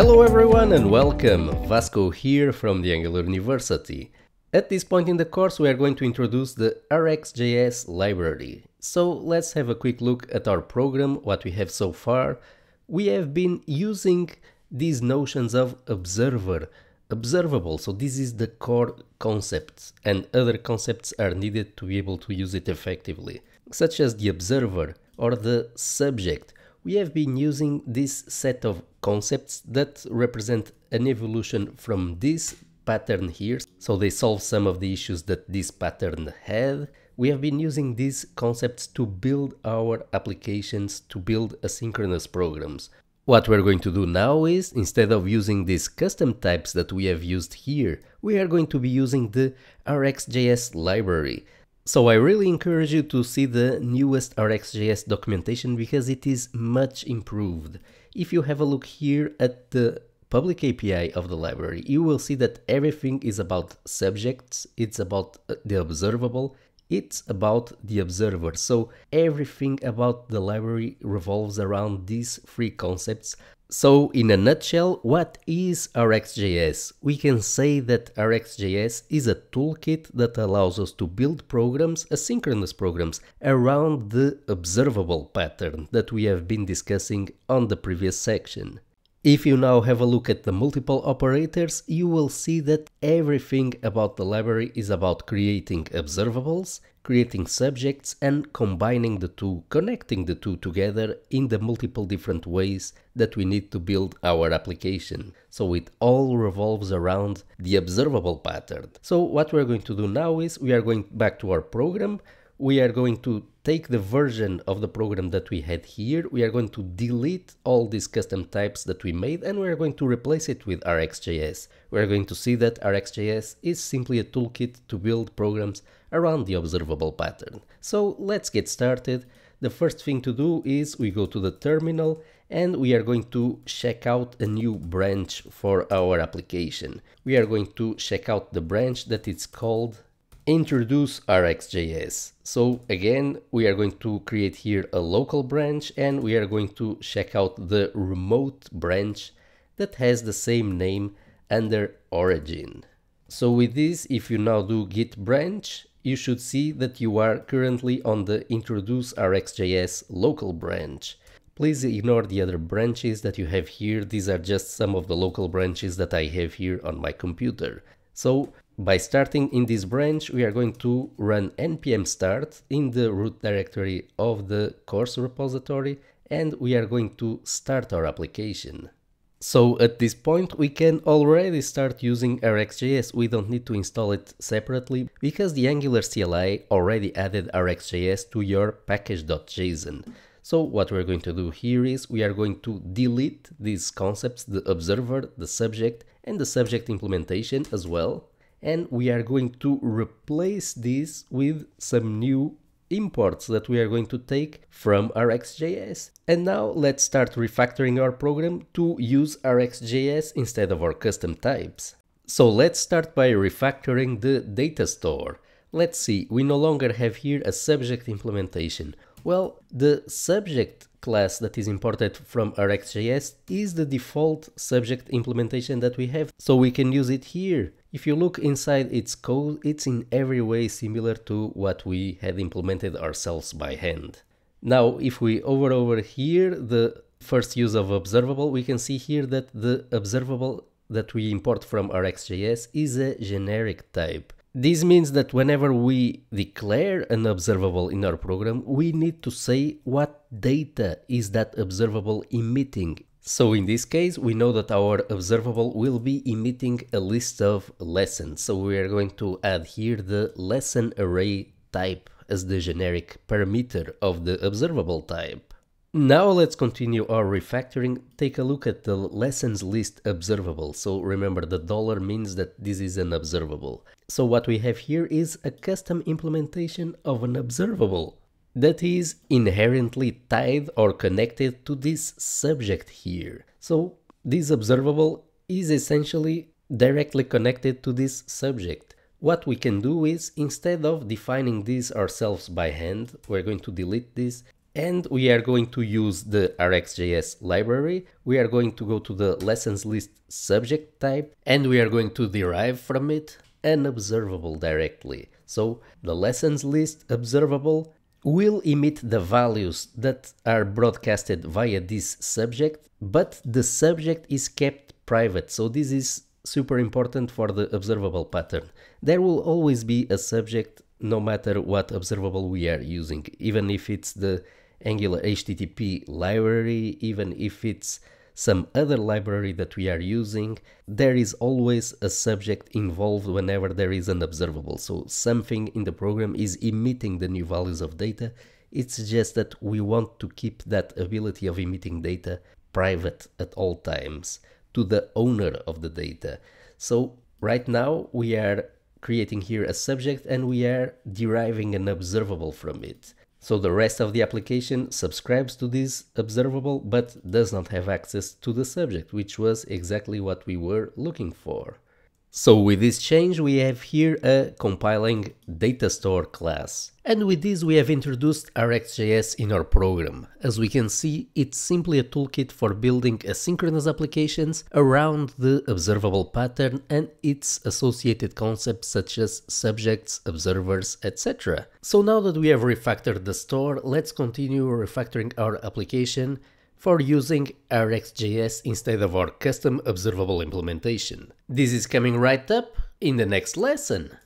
Hello everyone and welcome! Vasco here from the Angular University. At this point in the course we are going to introduce the RxJS library. So let's have a quick look at our program, what we have so far. We have been using these notions of observer, observable, so this is the core concept and other concepts are needed to be able to use it effectively, such as the observer or the subject we have been using this set of concepts that represent an evolution from this pattern here, so they solve some of the issues that this pattern had. We have been using these concepts to build our applications, to build asynchronous programs. What we're going to do now is, instead of using these custom types that we have used here, we are going to be using the RxJS library. So I really encourage you to see the newest RxJS documentation because it is much improved. If you have a look here at the public API of the library, you will see that everything is about subjects, it's about uh, the observable, it's about the observer. So everything about the library revolves around these three concepts so in a nutshell, what is RxJS? We can say that RxJS is a toolkit that allows us to build programs, asynchronous programs, around the observable pattern that we have been discussing on the previous section. If you now have a look at the multiple operators, you will see that everything about the library is about creating observables, creating subjects and combining the two, connecting the two together in the multiple different ways that we need to build our application. So it all revolves around the observable pattern. So what we're going to do now is we are going back to our program. We are going to take the version of the program that we had here. We are going to delete all these custom types that we made and we are going to replace it with RxJS. We are going to see that RxJS is simply a toolkit to build programs around the observable pattern. So let's get started. The first thing to do is we go to the terminal and we are going to check out a new branch for our application. We are going to check out the branch that is called introduce RxJS. So again, we are going to create here a local branch and we are going to check out the remote branch that has the same name under origin. So with this, if you now do git branch, you should see that you are currently on the introduce RxJS local branch. Please ignore the other branches that you have here, these are just some of the local branches that I have here on my computer. So by starting in this branch, we are going to run npm start in the root directory of the course repository and we are going to start our application. So at this point we can already start using RxJS, we don't need to install it separately because the Angular CLI already added RxJS to your package.json. So what we're going to do here is we are going to delete these concepts, the observer, the subject and the subject implementation as well. And we are going to replace this with some new imports that we are going to take from RxJS. And now let's start refactoring our program to use RxJS instead of our custom types. So let's start by refactoring the data store. Let's see, we no longer have here a subject implementation. Well, the subject class that is imported from RxJS is the default subject implementation that we have, so we can use it here. If you look inside its code, it's in every way similar to what we had implemented ourselves by hand. Now, if we over over here, the first use of observable, we can see here that the observable that we import from RxJS is a generic type. This means that whenever we declare an observable in our program, we need to say what data is that observable emitting. So in this case, we know that our observable will be emitting a list of lessons. So we are going to add here the lesson array type as the generic parameter of the observable type. Now let's continue our refactoring. Take a look at the lessons list observable. So remember the dollar means that this is an observable. So what we have here is a custom implementation of an observable that is inherently tied or connected to this subject here. So this observable is essentially directly connected to this subject. What we can do is, instead of defining this ourselves by hand, we're going to delete this and we are going to use the RxJS library. We are going to go to the lessons list subject type and we are going to derive from it an observable directly. So the lessons list observable will emit the values that are broadcasted via this subject, but the subject is kept private. So this is super important for the observable pattern. There will always be a subject no matter what observable we are using, even if it's the Angular HTTP library, even if it's some other library that we are using, there is always a subject involved whenever there is an observable. So something in the program is emitting the new values of data. It's just that we want to keep that ability of emitting data private at all times to the owner of the data. So right now we are creating here a subject and we are deriving an observable from it. So the rest of the application subscribes to this observable but does not have access to the subject, which was exactly what we were looking for. So with this change we have here a compiling data store class. And with this we have introduced RxJS in our program. As we can see, it's simply a toolkit for building asynchronous applications around the observable pattern and its associated concepts such as subjects, observers, etc. So now that we have refactored the store, let's continue refactoring our application for using RxJS instead of our custom observable implementation. This is coming right up in the next lesson.